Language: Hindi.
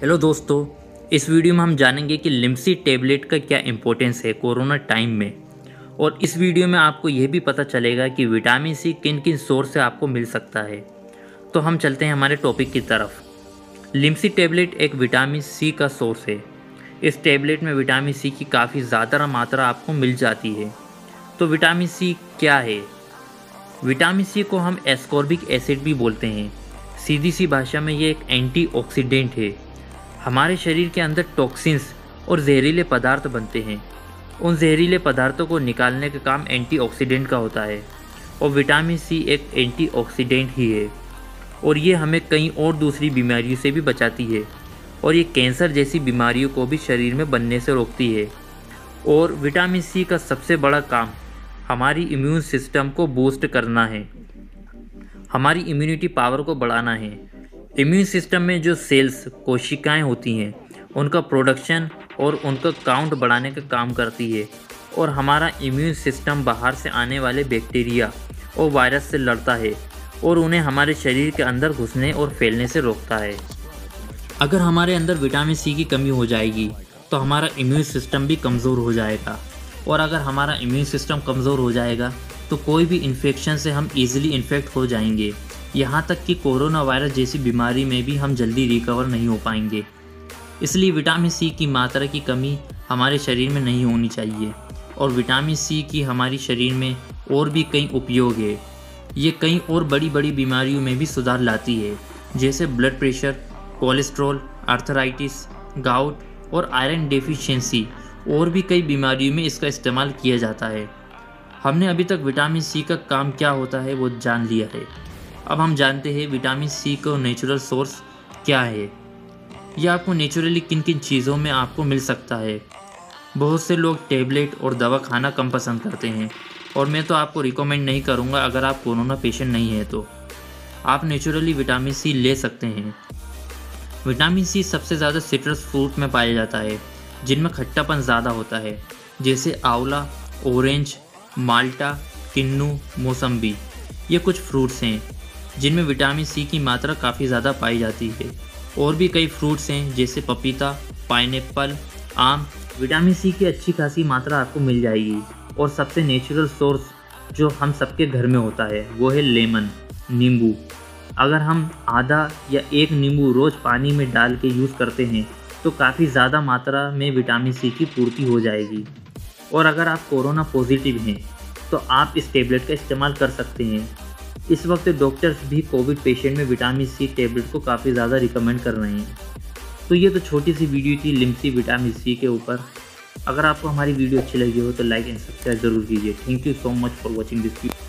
हेलो दोस्तों, इस वीडियो में हम जानेंगे कि लिम्सी टेबलेट का क्या इम्पोर्टेंस है कोरोना टाइम में। और इस वीडियो में आपको यह भी पता चलेगा कि विटामिन सी किन किन सोर्स से आपको मिल सकता है। तो हम चलते हैं हमारे टॉपिक की तरफ़। लिम्सी टेबलेट एक विटामिन सी का सोर्स है। इस टेबलेट में विटामिन सी की काफ़ी ज़्यादा मात्रा आपको मिल जाती है। तो विटामिन सी क्या है? विटामिन सी को हम एस्कॉर्बिक एसिड भी बोलते हैं। सीधी सी भाषा में ये एक एंटीऑक्सीडेंट है। हमारे शरीर के अंदर टॉक्सिन्स और जहरीले पदार्थ बनते हैं। उन जहरीले पदार्थों को निकालने का काम एंटीऑक्सीडेंट का होता है और विटामिन सी एक एंटीऑक्सीडेंट ही है। और ये हमें कई और दूसरी बीमारियों से भी बचाती है और ये कैंसर जैसी बीमारियों को भी शरीर में बनने से रोकती है। और विटामिन सी का सबसे बड़ा काम हमारी इम्यून सिस्टम को बूस्ट करना है। हमारी इम्यूनिटी पावर को बढ़ाना है। इम्यून सिस्टम में जो सेल्स, कोशिकाएँ होती हैं, उनका प्रोडक्शन और उनका काउंट बढ़ाने का काम करती है और हमारा इम्यून सिस्टम बाहर से आने वाले बैक्टीरिया और वायरस से लड़ता है और उन्हें हमारे शरीर के अंदर घुसने और फैलने से रोकता है। अगर हमारे अंदर विटामिन सी की कमी हो जाएगी तो हमारा इम्यून सिस्टम भी कमज़ोर हो जाएगा। और अगर हमारा इम्यून सिस्टम कमज़ोर हो जाएगा तो कोई भी इन्फेक्शन से हम ईज़िली इन्फेक्ट हो जाएँगे। यहाँ तक कि कोरोना वायरस जैसी बीमारी में भी हम जल्दी रिकवर नहीं हो पाएँगे। इसलिए विटामिन सी की मात्रा की कमी हमारे शरीर में नहीं होनी चाहिए और विटामिन सी की हमारी शरीर में और भी कई उपयोग है। ये कई और बड़ी बड़ी बीमारियों में भी सुधार लाती है, जैसे blood pressure cholesterol arthritis gout और आयरन डेफिशिएंसी और भी कई बीमारियों में इसका इस्तेमाल किया जाता है। हमने अभी तक विटामिन सी का काम क्या होता है वो जान लिया है। अब हम जानते हैं विटामिन सी का नेचुरल सोर्स क्या है। यह आपको नेचुरली किन किन चीज़ों में आपको मिल सकता है। बहुत से लोग टेबलेट और दवा खाना कम पसंद करते हैं और मैं तो आपको रिकमेंड नहीं करूँगा अगर आप कोरोना पेशेंट नहीं है तो। आप नेचुरली विटामिन सी ले सकते हैं। विटामिन सी सबसे ज़्यादा सिट्रस फ्रूट में पाया जाता है, जिनमें खट्टापन ज़्यादा होता है, जैसे आंवला ऑरेंज माल्टा, किन्नू मौसम्बी ये कुछ फ्रूट्स हैं। जिनमें विटामिन सी की मात्रा काफ़ी ज़्यादा पाई जाती है। और भी कई फ्रूट्स हैं, जैसे पपीता पाइन आम। विटामिन सी की अच्छी खासी मात्रा आपको मिल जाएगी। और सबसे नेचुरल सोर्स जो हम सबके घर में होता है, वो है लेमन नींबू। अगर हम आधा या एक नींबू रोज़ पानी में डाल के यूज़ करते हैं तो काफ़ी ज़्यादा मात्रा में विटामिन सी की पूर्ति हो जाएगी। और अगर आप कोरोना पॉजिटिव हैं तो आप इस टेबलेट का इस्तेमाल कर सकते हैं। इस वक्त डॉक्टर्स भी कोविड पेशेंट में विटामिन सी टेबलेट को काफ़ी ज़्यादा रिकमेंड कर रहे हैं। तो ये तो छोटी सी वीडियो थी लिम्सी विटामिन सी के ऊपर। अगर आपको हमारी वीडियो अच्छी लगी हो तो लाइक एंड सब्सक्राइब ज़रूर कीजिए। Thank you so much for watching this video